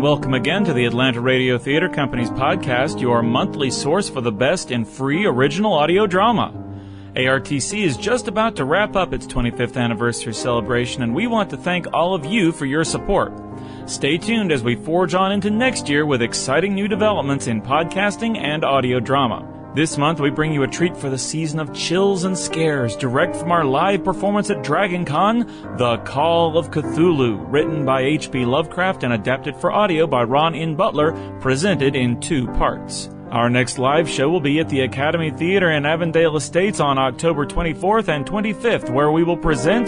And welcome again to the Atlanta Radio Theater Company's podcast, your monthly source for the best in free original audio drama. ARTC is just about to wrap up its 25th anniversary celebration, and we want to thank all of you for your support. Stay tuned as we forge on into next year with exciting new developments in podcasting and audio drama. This month, we bring you a treat for the season of chills and scares, direct from our live performance at Dragon Con, The Call of Cthulhu, written by H.P. Lovecraft and adapted for audio by Ron N. Butler, presented in two parts. Our next live show will be at the Academy Theater in Avondale Estates on October 24th and 25th, where we will present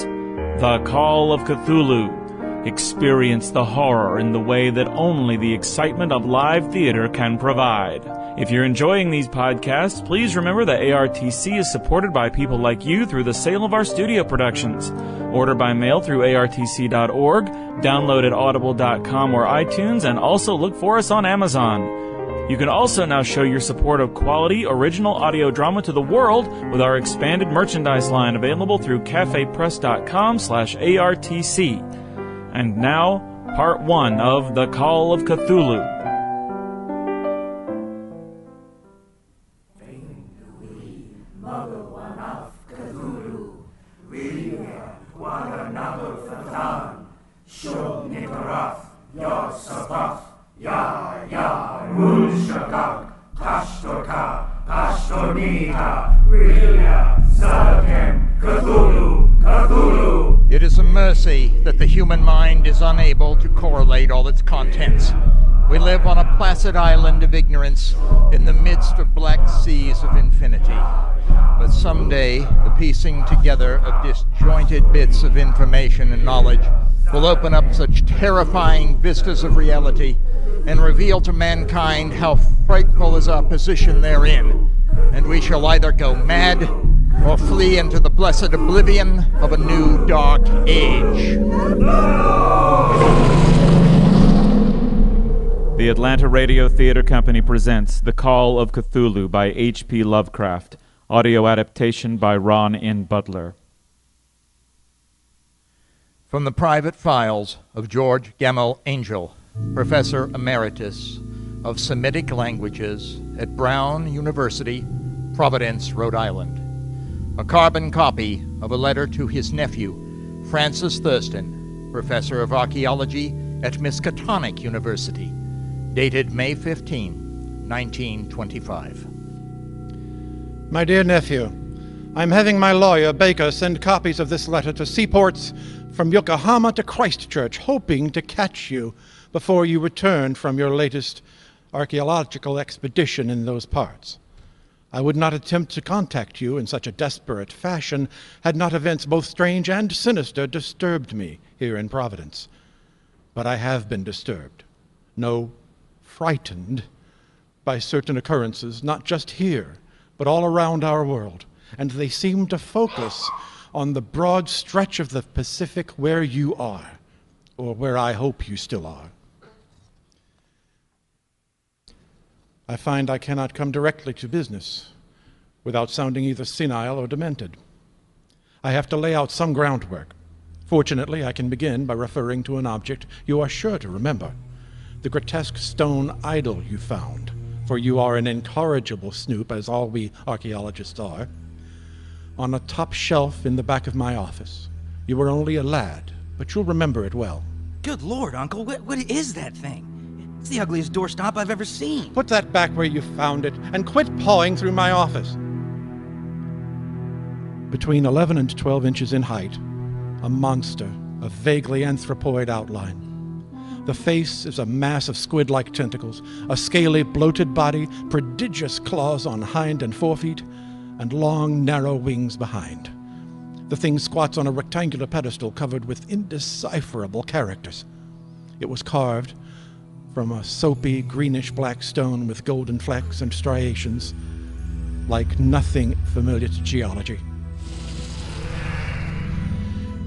The Call of Cthulhu. Experience the horror in the way that only the excitement of live theater can provide. If you're enjoying these podcasts, please remember that ARTC is supported by people like you through the sale of our studio productions. Order by mail through artc.org, download at audible.com or iTunes, and also look for us on Amazon. You can also now show your support of quality original audio drama to the world with our expanded merchandise line available through cafepress.com slash ARTC. And now, part one of The Call of Cthulhu. It is a mercy that the human mind is unable to correlate all its contents. We live on a placid island of ignorance in the midst of black seas of infinity. But someday, the piecing together of disjointed bits of information and knowledge will open up such terrifying vistas of reality and reveal to mankind how frightful is our position therein. And we shall either go mad or flee into the blessed oblivion of a new dark age. The Atlanta Radio Theater Company presents The Call of Cthulhu by H.P. Lovecraft, audio adaptation by Ron N. Butler. From the private files of George Gammell Angell, Professor Emeritus of Semitic Languages at Brown University, Providence, Rhode Island. A carbon copy of a letter to his nephew, Francis Thurston, Professor of Archaeology at Miskatonic University, dated May 15, 1925. My dear nephew, I'm having my lawyer, Baker, send copies of this letter to seaports from Yokohama to Christchurch, hoping to catch you before you return from your latest archaeological expedition in those parts. I would not attempt to contact you in such a desperate fashion had not events both strange and sinister disturbed me here in Providence. But I have been disturbed, no, frightened, by certain occurrences, not just here, but all around our world, and they seem to focus on the broad stretch of the Pacific where you are, or where I hope you still are. I find I cannot come directly to business without sounding either senile or demented. I have to lay out some groundwork. Fortunately, I can begin by referring to an object you are sure to remember the grotesque stone idol you found, for you are an incorrigible snoop, as all we archaeologists are, on a top shelf in the back of my office. You were only a lad, but you'll remember it well. Good lord, Uncle, what, what is that thing? It's the ugliest doorstop I've ever seen. Put that back where you found it and quit pawing through my office. Between 11 and 12 inches in height, a monster of vaguely anthropoid outline. The face is a mass of squid like tentacles, a scaly, bloated body, prodigious claws on hind and forefeet, and long, narrow wings behind. The thing squats on a rectangular pedestal covered with indecipherable characters. It was carved from a soapy, greenish black stone with golden flecks and striations, like nothing familiar to geology.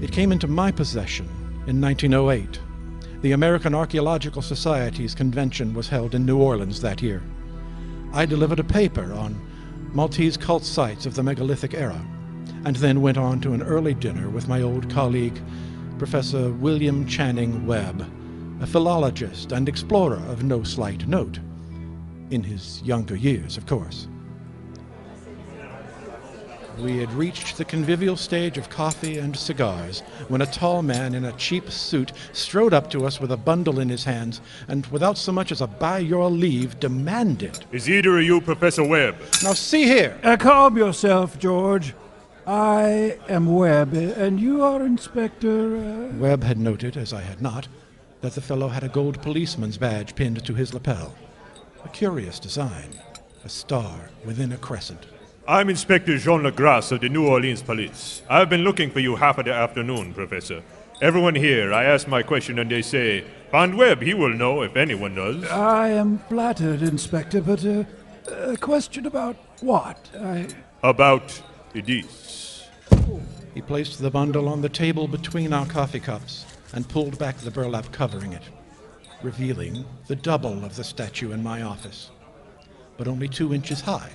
It came into my possession in 1908. The American Archaeological Society's convention was held in New Orleans that year. I delivered a paper on Maltese cult sites of the megalithic era, and then went on to an early dinner with my old colleague, Professor William Channing Webb, a philologist and explorer of no slight note. In his younger years, of course. We had reached the convivial stage of coffee and cigars when a tall man in a cheap suit strode up to us with a bundle in his hands and, without so much as a by your leave, demanded, Is either of you Professor Webb? Now see here! Uh, calm yourself, George. I am Webb, and you are Inspector. Uh... Webb had noted, as I had not, that the fellow had a gold policeman's badge pinned to his lapel. A curious design, a star within a crescent. I'm Inspector Jean Legrasse of the New Orleans Police. I've been looking for you half of the afternoon, Professor. Everyone here, I ask my question and they say, Find Webb, he will know if anyone does. I am flattered, Inspector, but uh, a question about what? I. About this. He placed the bundle on the table between our coffee cups and pulled back the burlap covering it, revealing the double of the statue in my office, but only two inches high.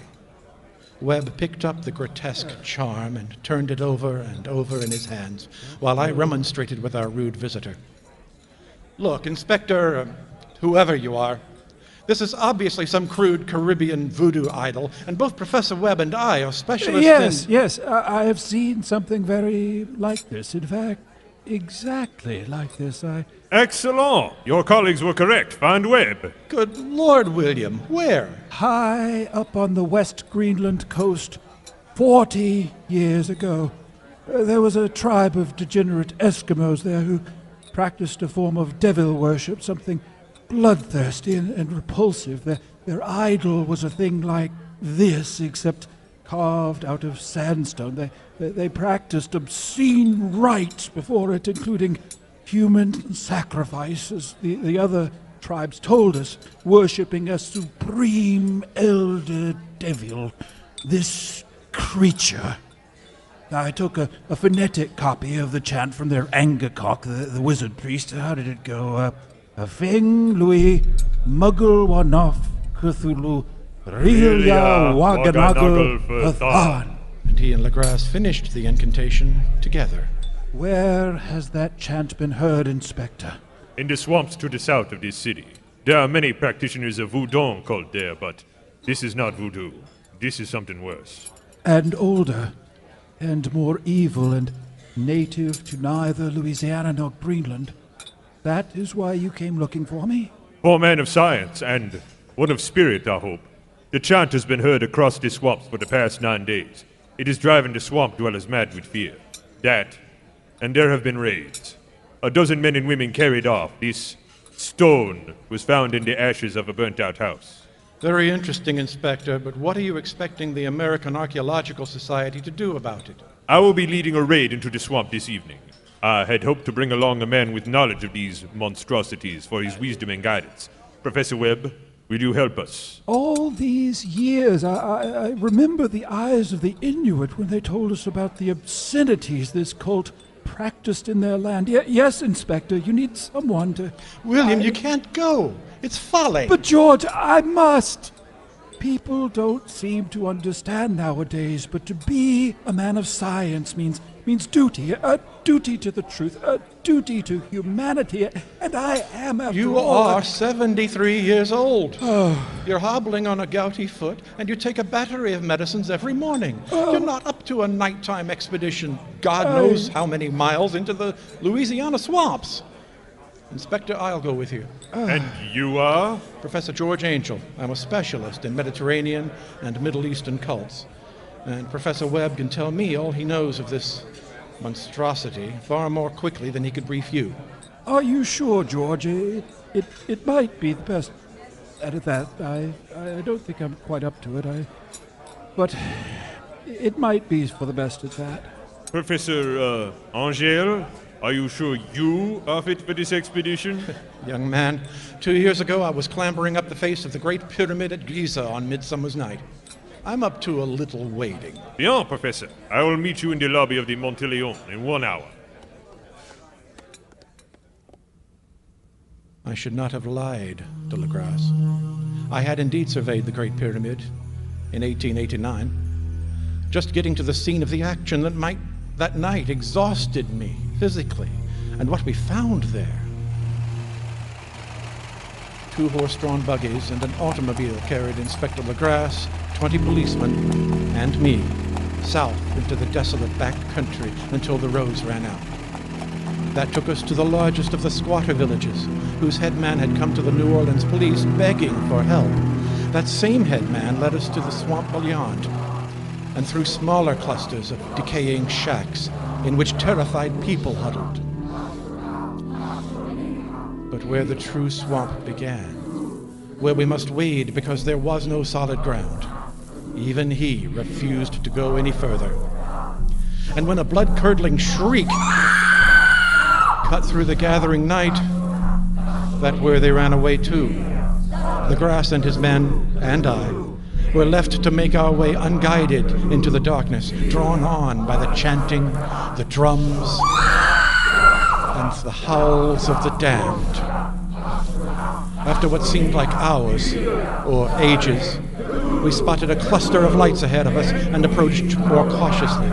Webb picked up the grotesque charm and turned it over and over in his hands, while I remonstrated with our rude visitor. Look, Inspector, whoever you are, this is obviously some crude Caribbean voodoo idol, and both Professor Webb and I are specialists yes, in. yes, I, I have seen something very like this. In fact, exactly like this. I. Excellent! Your colleagues were correct. Find Webb. Good Lord, William, where? High up on the West Greenland coast, 40 years ago, uh, there was a tribe of degenerate Eskimos there who practiced a form of devil worship, something bloodthirsty and, and repulsive. Their, their idol was a thing like this, except carved out of sandstone. They, they, they practiced obscene rites before it, including human sacrifices. The, the other tribes told us, worshipping a supreme elder devil, this creature. I took a, a phonetic copy of the chant from their Angakok, the, the wizard priest. How did it go? Uh, a Feng Lui, Muggle Wanoff Cthulhu R'lyeh Waganagal fhtagn. And he and Legrasse finished the incantation together. Where has that chant been heard, Inspector? In the swamps to the south of this city. There are many practitioners of voodoo called there, but this is not voodoo. This is something worse. And older, and more evil, and native to neither Louisiana nor Greenland. That is why you came looking for me? For a man of science and one of spirit, I hope. The chant has been heard across the swamps for the past nine days. It is driving the swamp dwellers mad with fear. That, and there have been raids. A dozen men and women carried off. This stone was found in the ashes of a burnt out house. Very interesting, Inspector, but what are you expecting the American Archaeological Society to do about it? I will be leading a raid into the swamp this evening. I had hoped to bring along a man with knowledge of these monstrosities for his wisdom and guidance. Professor Webb, will you help us? All these years, I, I, I remember the eyes of the Inuit when they told us about the obscenities this cult practiced in their land. Ye- yes, Inspector, you need someone to. William, I- you can't go. It's folly. But, George, I must. People don't seem to understand nowadays, but to be a man of science means means duty, a duty to the truth, a duty to humanity, and I am after you all, are 73 years old. Oh. You're hobbling on a gouty foot, and you take a battery of medicines every morning. Oh. You're not up to a nighttime expedition, God oh. knows how many miles into the Louisiana swamps. Inspector, I'll go with you. Ah. And you are? Professor George Angell. I'm a specialist in Mediterranean and Middle Eastern cults. And Professor Webb can tell me all he knows of this monstrosity far more quickly than he could brief you. Are you sure, Georgie? It, it, it might be the best. At that, I, I don't think I'm quite up to it. I, but it might be for the best at that. Professor uh, Angell, are you sure you are fit for this expedition? Young man, two years ago I was clambering up the face of the Great Pyramid at Giza on Midsummer's Night. I'm up to a little wading. Bien, Professor. I will meet you in the lobby of the Monteleone in one hour. I should not have lied to Legrasse. I had indeed surveyed the Great Pyramid in 1889. Just getting to the scene of the action that, might, that night exhausted me physically. And what we found there. two horse drawn buggies and an automobile carried Inspector Legrasse, 20 policemen, and me south into the desolate back country until the roads ran out. That took us to the largest of the squatter villages, whose headman had come to the New Orleans police begging for help. That same headman led us to the swamp beyond, and through smaller clusters of decaying shacks in which terrified people huddled. But where the true swamp began, where we must wade because there was no solid ground, even he refused to go any further. And when a blood curdling shriek cut through the gathering night, that where they ran away to, Legrasse and his men, and I, were left to make our way unguided into the darkness, drawn on by the chanting, the drums, and the howls of the damned. After what seemed like hours, or ages, we spotted a cluster of lights ahead of us and approached more cautiously.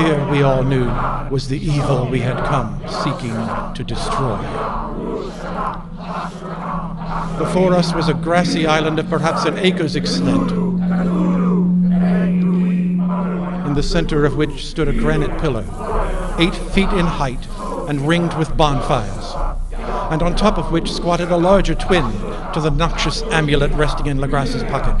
Here, we all knew, was the evil we had come seeking to destroy. Before us was a grassy island of perhaps an acre's extent, in the center of which stood a granite pillar, eight feet in height and ringed with bonfires, and on top of which squatted a larger twin to the noxious amulet resting in Legrasse's pocket.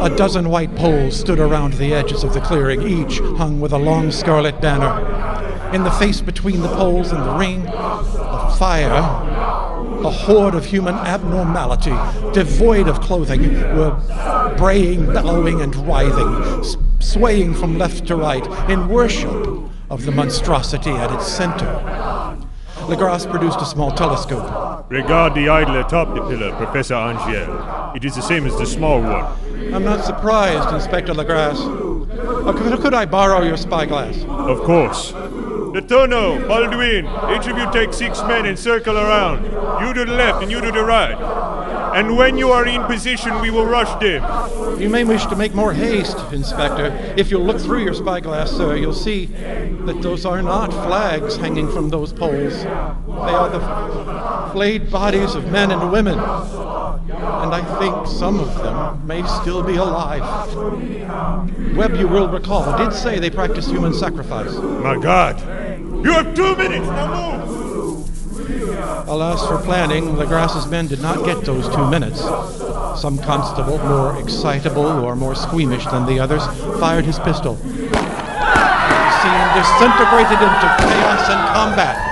A dozen white poles stood around the edges of the clearing, each hung with a long scarlet banner. In the face between the poles and the ring, a fire a horde of human abnormality, devoid of clothing, were braying, bellowing, and writhing, swaying from left to right in worship of the monstrosity at its center. Legrasse produced a small telescope. Regard the idol atop the pillar, Professor Angell. It is the same as the small one. I'm not surprised, Inspector Legrasse. Uh, could, could I borrow your spyglass? Of course. Letourneau, Baldwin, each of you take six men and circle around. You to the left and you to the right. And when you are in position, we will rush them. You may wish to make more haste, Inspector. If you'll look through your spyglass, sir, you'll see that those are not flags hanging from those poles. They are the flayed bodies of men and women. And I think some of them may still be alive. Webb, you will recall, did say they practiced human sacrifice. My God! You have two minutes, now move! Alas, for planning, the Legrasse's men did not get those two minutes. Some constable, more excitable or more squeamish than the others, fired his pistol. The scene disintegrated into chaos and combat.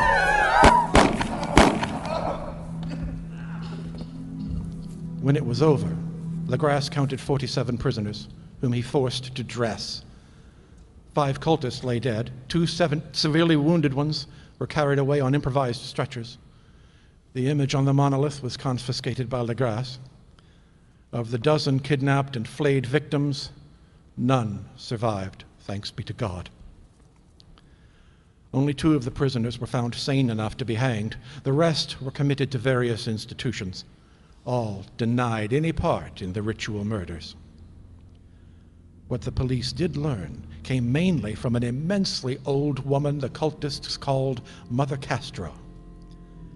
When it was over, Legrasse counted 47 prisoners, whom he forced to dress. Five cultists lay dead. Two severely wounded ones were carried away on improvised stretchers. The image on the monolith was confiscated by Legrasse. Of the dozen kidnapped and flayed victims, none survived, thanks be to God. Only two of the prisoners were found sane enough to be hanged. The rest were committed to various institutions, all denied any part in the ritual murders. What the police did learn came mainly from an immensely old woman the cultists called Mother Castro.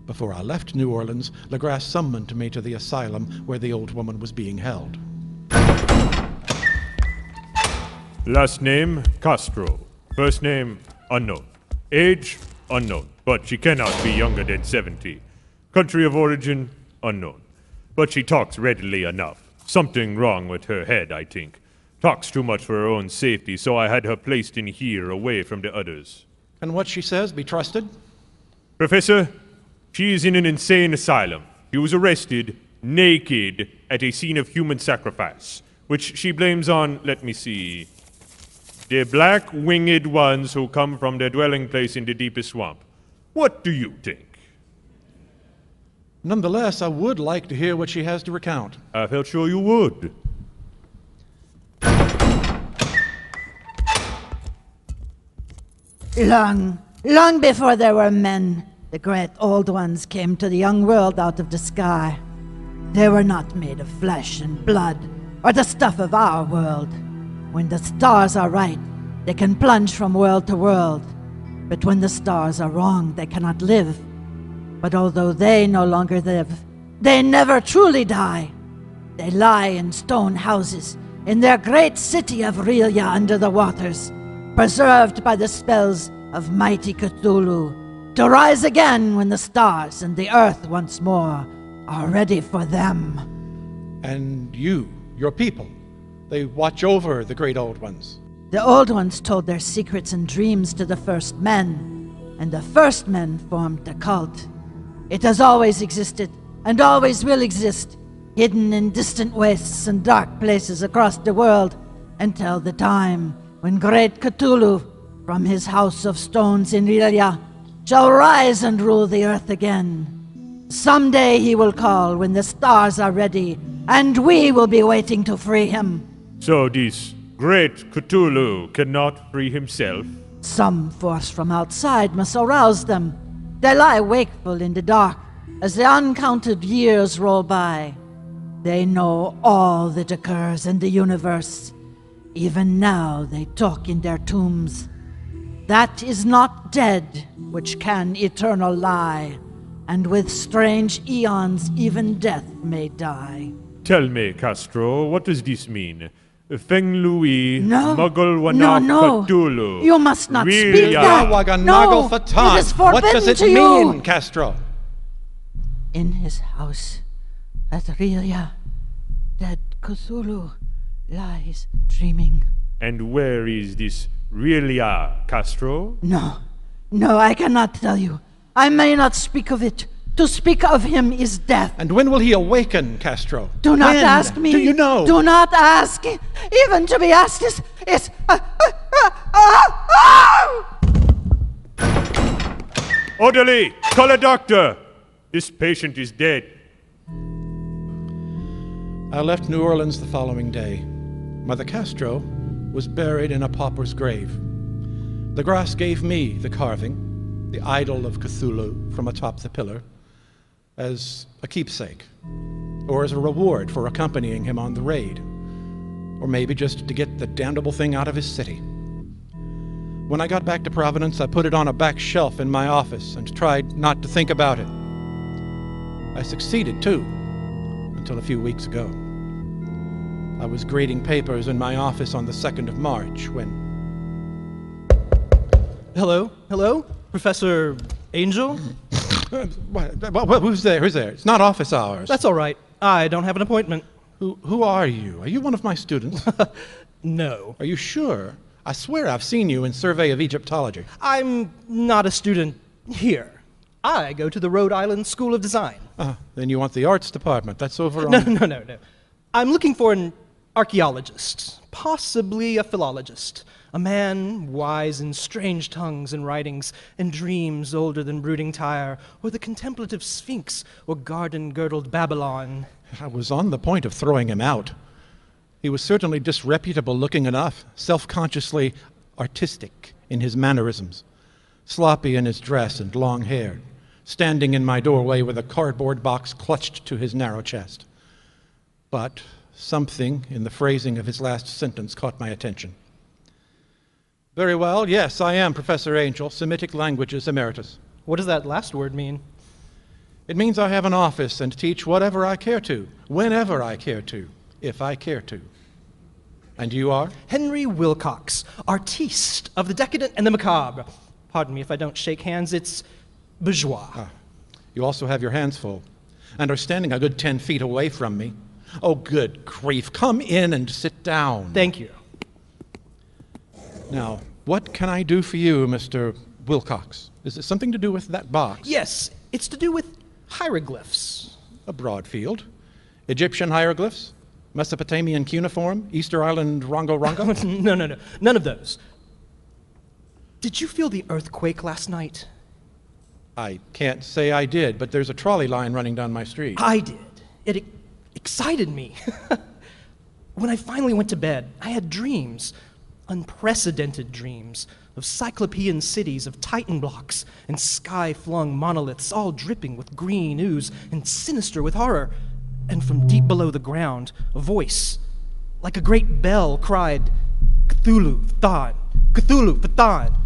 Before I left New Orleans, Legrasse summoned me to the asylum where the old woman was being held. Last name, Castro. First name, unknown. Age, unknown. But she cannot be younger than 70. Country of origin, unknown. But she talks readily enough. Something wrong with her head, I think. Talks too much for her own safety, so I had her placed in here, away from the others. And what she says be trusted? Professor, she is in an insane asylum. She was arrested, naked, at a scene of human sacrifice, which she blames on, let me see, the black winged ones who come from their dwelling place in the deepest swamp. What do you think? Nonetheless, I would like to hear what she has to recount. I felt sure you would. Long, long before there were men, the great old ones came to the young world out of the sky. They were not made of flesh and blood, or the stuff of our world. When the stars are right, they can plunge from world to world. But when the stars are wrong, they cannot live. But although they no longer live, they never truly die. They lie in stone houses in their great city of R'lyeh under the waters, preserved by the spells of mighty Cthulhu, to rise again when the stars and the earth once more are ready for them. And you, your people, they watch over the great old ones. The old ones told their secrets and dreams to the first men, and the first men formed the cult. It has always existed, and always will exist, hidden in distant wastes and dark places across the world, until the time when great Cthulhu, from his house of stones in R'lyeh, shall rise and rule the earth again. Someday he will call when the stars are ready, and we will be waiting to free him. So this great Cthulhu cannot free himself? Some force from outside must arouse them. They lie wakeful in the dark as the uncounted years roll by. They know all that occurs in the universe. Even now they talk in their tombs. That is not dead which can eternal lie, and with strange eons even death may die. Tell me, Castro, what does this mean? Feng Louis, No, Muggle no, Wanak no. Cthulhu. You must not Really? speak that. Waganagal No, Fhtagn. it is What does it to you. mean, Castro? In his house at R'lyeh, dead Cthulhu lies dreaming. And where is this R'lyeh, Castro? No, no, I cannot tell you. I may not speak of it. To speak of him is death. And when will he awaken, Castro? Do not When? ask me. Do you know? Do not ask. Even to be asked is. is uh, uh, uh, uh, uh. Orderly, call a doctor. This patient is dead. I left New Orleans the following day. Mother Castro was buried in a pauper's grave. Legrasse gave me the carving, the idol of Cthulhu from atop the pillar, as a keepsake, or as a reward for accompanying him on the raid, or maybe just to get the damnable thing out of his city. When I got back to Providence, I put it on a back shelf in my office and tried not to think about it. I succeeded, too, until a few weeks ago. I was grading papers in my office on the 2nd of March when. Hello? Hello? Professor Angell? What, what- who's there? Who's there? It's not office hours. That's all right. I don't have an appointment. who, who are you? Are you one of my students? No. are you sure? I swear I've seen you in Survey of Egyptology. I'm not a student here. I go to the Rhode Island School of Design. Ah, then you want the arts department. That's over on. No, no, no, no. I'm looking for an archaeologist, possibly a philologist, a man wise in strange tongues and writings and dreams older than brooding Tyre, or the contemplative Sphinx, or garden girdled Babylon. I was on the point of throwing him out. He was certainly disreputable looking enough, self consciously artistic in his mannerisms, sloppy in his dress and long haired, standing in my doorway with a cardboard box clutched to his narrow chest. But something in the phrasing of his last sentence caught my attention. Very well, yes, I am Professor Angell, Semitic Languages Emeritus. What does that last word mean? It means I have an office and teach whatever I care to, whenever I care to, if I care to. And you are? Henry Wilcox, artiste of the decadent and the macabre. Pardon me if I don't shake hands, it's bourgeois. Ah, you also have your hands full and are standing a good 10 feet away from me. Oh, good grief. Come in and sit down. Thank you. Now, what can I do for you, Mr. Wilcox? Is it something to do with that box? Yes, it's to do with hieroglyphs. A broad field. Egyptian hieroglyphs? Mesopotamian cuneiform? Easter Island Rongo Rongo? no, no, no. None of those. Did you feel the earthquake last night? I can't say I did, but there's a trolley line running down my street. I did. It e- excited me. when I finally went to bed, I had dreams, unprecedented dreams, of cyclopean cities, of titan blocks, and sky flung monoliths, all dripping with green ooze and sinister with horror. And from deep below the ground, a voice, like a great bell, cried, Cthulhu, Fhtagn, Cthulhu, Fhtagn.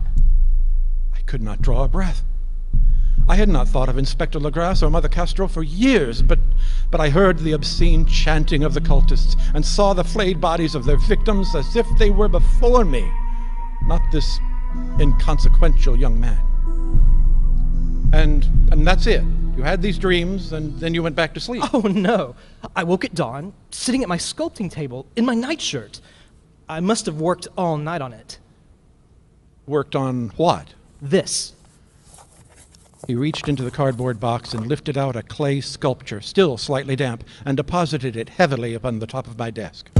I could not draw a breath. I had not thought of Inspector Legrasse or Mother Castro for years, but, but I heard the obscene chanting of the cultists and saw the flayed bodies of their victims as if they were before me, not this inconsequential young man. And, and that's it. You had these dreams, and then you went back to sleep. Oh no! I woke at dawn, sitting at my sculpting table in my nightshirt. I must have worked all night on it. Worked on what? This. He reached into the cardboard box and lifted out a clay sculpture, still slightly damp, and deposited it heavily upon the top of my desk.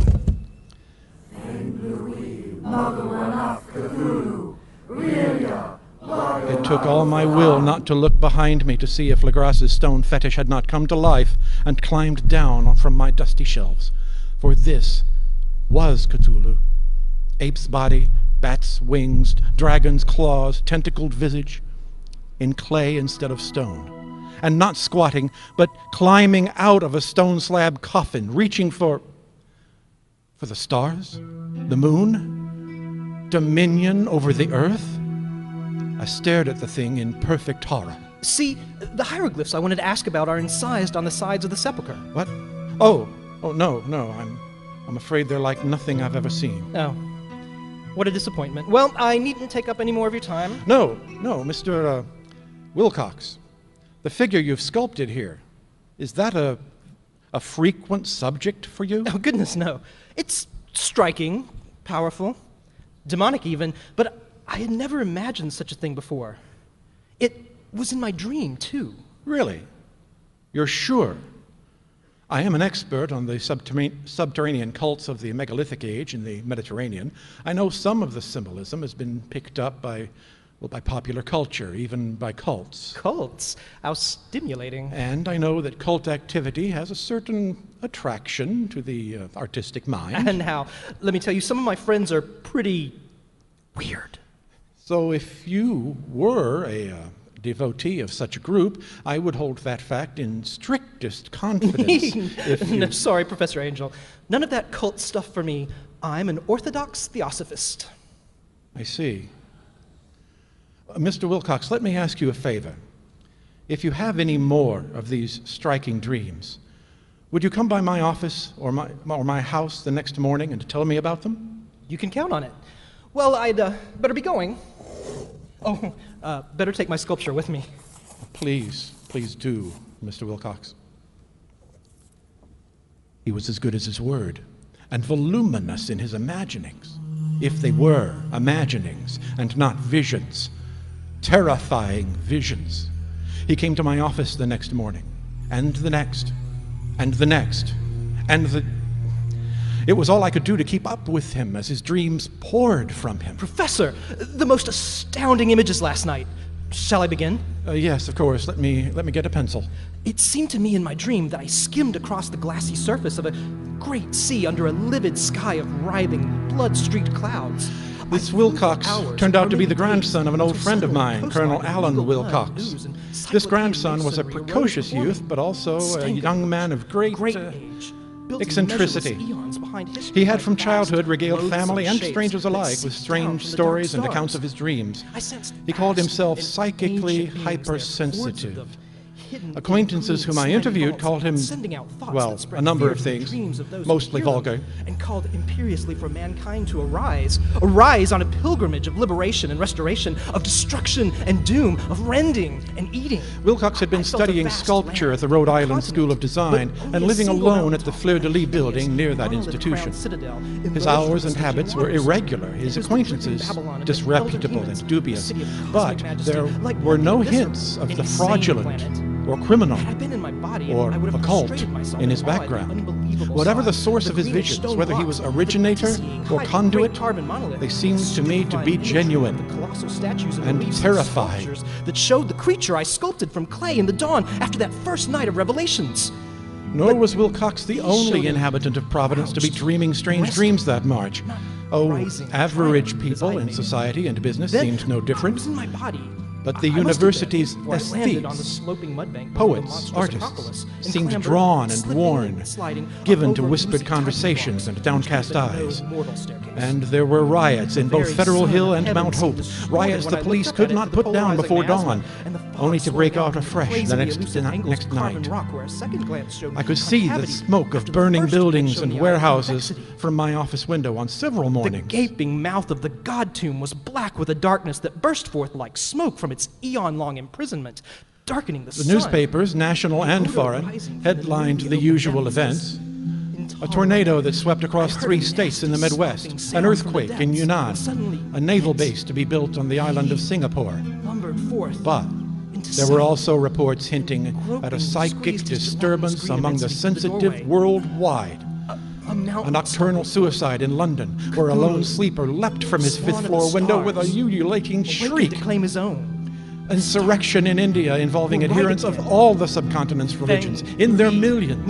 It took all my will not to look behind me to see if Legrasse's stone fetish had not come to life and climbed down from my dusty shelves. For this was Cthulhu. Ape's body, bat's wings, dragon's claws, tentacled visage, in clay instead of stone. And not squatting, but climbing out of a stone slab coffin, reaching for. for the stars? The moon? Dominion over the earth? I stared at the thing in perfect horror. See, the hieroglyphs I wanted to ask about are incised on the sides of the sepulchre. What? Oh, oh no, no, I'm I'm afraid they're like nothing I've ever seen. Oh. What a disappointment. Well, I needn't take up any more of your time. No, no, Mr. Uh, Wilcox. The figure you've sculpted here, is that a a frequent subject for you? Oh, goodness, no. It's striking, powerful, demonic even, but I had never imagined such a thing before. It was in my dream, too. Really? You're sure? I am an expert on the subterranean cults of the megalithic age in the Mediterranean. I know some of the symbolism has been picked up by, well, by popular culture, even by cults. Cults? How stimulating. And I know that cult activity has a certain attraction to the uh, artistic mind. And how, let me tell you, some of my friends are pretty weird. So if you were a uh, devotee of such a group, I would hold that fact in strictest confidence. you... no, sorry, Professor Angell. None of that cult stuff for me. I'm an Orthodox Theosophist. I see. Mr. Wilcox, let me ask you a favor. If you have any more of these striking dreams, would you come by my office or my, or my house the next morning and tell me about them? You can count on it. Well, I'd uh, better be going. Oh, uh, better take my sculpture with me. Please, please do, Mr. Wilcox. He was as good as his word, and voluminous in his imaginings, if they were imaginings and not visions, terrifying visions. He came to my office the next morning, and the next, and the next, and the. It was all I could do to keep up with him as his dreams poured from him. Professor, the most astounding images last night. Shall I begin? Uh, yes, of course. Let me let me get a pencil. It seemed to me in my dream that I skimmed across the glassy surface of a great sea under a livid sky of writhing, blood-streaked clouds. This Wilcox turned out to be the grandson of an old friend of mine, Colonel Alan Wilcox. This grandson was a precocious youth, but also a young man of great, uh, age, built in eccentricity. measureless eons behind history He had from childhood regaled family and strangers alike with strange from the dark stories and accounts of his dreams. He called himself psychically ancient beings, their hypersensitive. Hordes of hidden Acquaintances whom I interviewed called him, sending out thoughts well, a number of things, of those mostly vulgar. and called imperiously for mankind to arise, arise on a pilgrimage of liberation and restoration, of destruction and doom, of rending and eating. Wilcox had been a studying sculpture at the Rhode Island School of Design and living alone at the Fleur de Lis building near that institution. citadel His hours and habits were irregular, his It was the risen acquaintances disreputable and dubious. But there were no hints of the fraudulent. Or criminal Had been in my body, or I would have occult in his awe at the background. Whatever the source of his visions, whether he was originator or conduit, they seemed to me to be genuine the colossal statues and, terrifying. that showed the creature I sculpted from clay in the dawn after that first night of revelations. Nor was Wilcox the only inhabitant of Providence to be dreaming strange dreams that March. Oh, average triumphing as I people in society and business seemed no different. Was in my body. But the I- I must have university's been, for I landed on the aesthetes, sloping mud bank below the poets, artists, seemed drawn and slipping worn, sliding given to whispered conversations and downcast led to no eyes. And there were riots in both Federal Hill and Mount Hope, riots the police could not put down before dawn. Only to break out afresh the next, the next night. rock where a second glance showed I could see the smoke of burning buildings and the eye of warehouses from my office window on several mornings. The gaping mouth of the god tomb was black with a darkness that burst forth like smoke from its eon long imprisonment, darkening the, The sun. newspapers, national and foreign, rising from the headlined the usual events. A tornado that swept across three states in the Midwest, an sound from the earthquake in Yunnan, a naval base to be built on the island of Singapore. But there were also reports hinting at a psychic squeezed into the disturbance among the sensitive worldwide. a A nocturnal suicide in London, where a lone sleeper leapt from his fifth floor window with a ululating shriek. to claim his own. Insurrection in India involving adherents of all the subcontinent's religions, in their millions.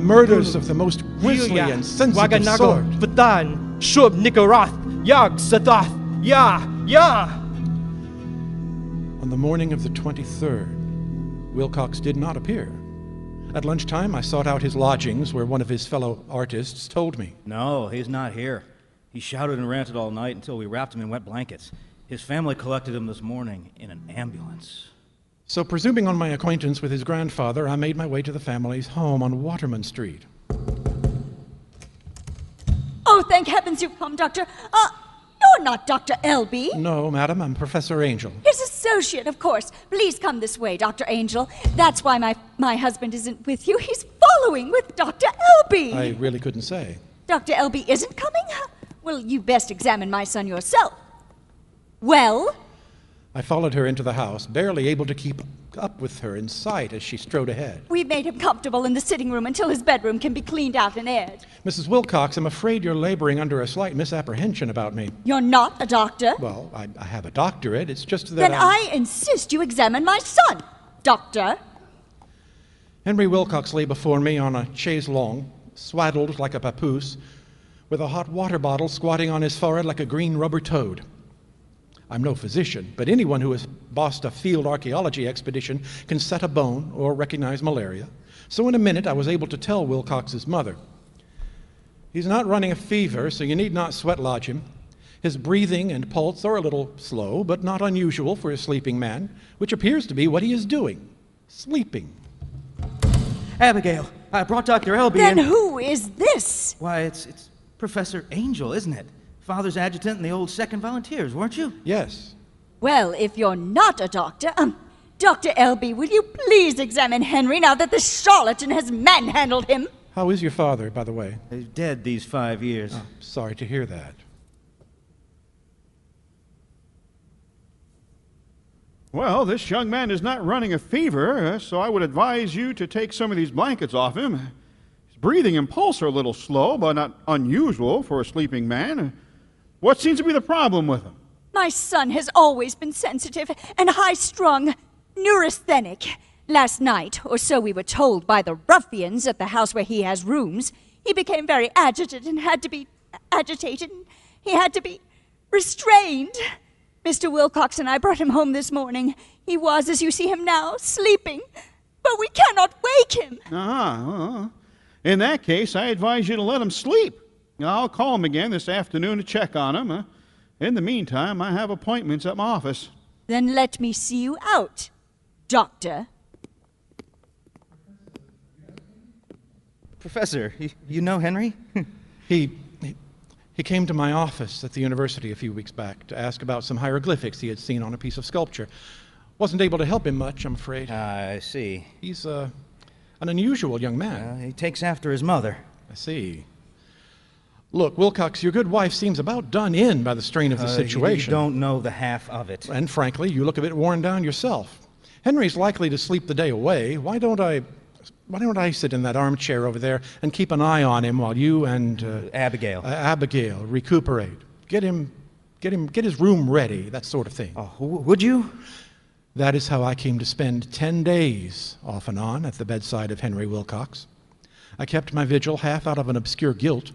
Murders of the most grisly and sensitive sort. Vatan, Shub, Nikarath, Yag, Sadath, Ya, Ya. On the morning of the 23rd, Wilcox did not appear. At lunchtime, I sought out his lodgings, where one of his fellow artists told me. No, he's not here. He shouted and ranted all night until we wrapped him in wet blankets. His family collected him this morning in an ambulance. So, presuming on my acquaintance with his grandfather, I made my way to the family's home on Waterman Street. Oh, thank heavens you've come, Doctor. Uh, you're not Dr. Elby. No, madam, I'm Professor Angell. His associate, of course. Please come this way, Dr. Angell. That's why my, my husband isn't with you. He's following with Dr. Elby. I really couldn't say. Dr. Elby isn't coming? Well, you best examine my son yourself. Well, I followed her into the house, barely able to keep up with her in sight as she strode ahead. we've made him comfortable in the sitting room until his bedroom can be cleaned out and aired. Mrs. Wilcox, I'm afraid you're laboring under a slight misapprehension about me. You're not a doctor? Well, I, I have a doctorate. It's just that then I... I insist you examine my son, Doctor. Henry Wilcox lay before me on a chaise longue, swaddled like a papoose, with a hot water bottle squatting on his forehead like a green rubber toad. I'm no physician, but anyone who has bossed a field archaeology expedition can set a bone or recognize malaria. So in a minute, I was able to tell Wilcox's mother. He's not running a fever, so you need not sweat lodge him. His breathing and pulse are a little slow, but not unusual for a sleeping man, which appears to be what he is doing sleeping. Abigail, I brought Dr. Elby Then in. who is this? Why, it's, it's Professor Angell, isn't it? Father's adjutant in the old Second Volunteers, weren't you? Yes, Well, if you're not a doctor, um, Dr. Elby, will you please examine Henry now that this charlatan has manhandled him? How is your father, by the way? He's dead these five years. Sorry to hear that. Well, this young man is not running a fever, uh, so I would advise you to take some of these blankets off him. His breathing and pulse are a little slow, but not unusual for a sleeping man. What seems to be the problem with him? My son has always been sensitive and high strung, neurasthenic. Last night, or so we were told by the ruffians at the house where he has rooms, he became very agitated and had to be agitated. and He had to be restrained. Mr. Wilcox and I brought him home this morning. He was, as you see him now, sleeping, but we cannot wake him. Ah, Uh-huh. In that case, I advise you to let him sleep. I'll call him again this afternoon to check on him. Uh, in the meantime, I have appointments at my office. Then let me see you out, Doctor. Professor, you, you know Henry? He, he, he came to my office at the university a few weeks back to ask about some hieroglyphics he had seen on a piece of sculpture. Wasn't able to help him much, I'm afraid. I see. He's uh, an unusual young man. Uh, he takes after his mother. I see. Look, Wilcox, your good wife seems about done in by the strain of the Uh, situation. You don't know the half of it. And frankly, you look a bit worn down yourself. Henry's likely to sleep the day away. Why don't I why don't I sit in that armchair over there and keep an eye on him while you and uh, Abigail. uh, Abigail recuperate? Get him get him get his room ready, that sort of thing. Oh, w- would you? That is how I came to spend 10 days off and on at the bedside of Henry Wilcox. I kept my vigil half out of an obscure guilt,